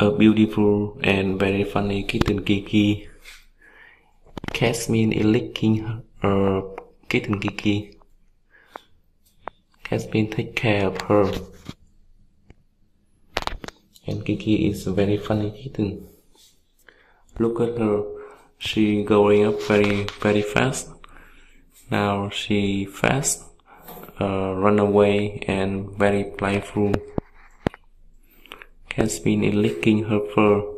a beautiful and very funny kitten Kiki. Jasmine is licking her kitten Kiki. Jasmine take care of her. And Kiki is a very funny kitten. Look at her. She going up very very fast. Now she fast, uh, run away and very playful. Jasmine is licking her fur.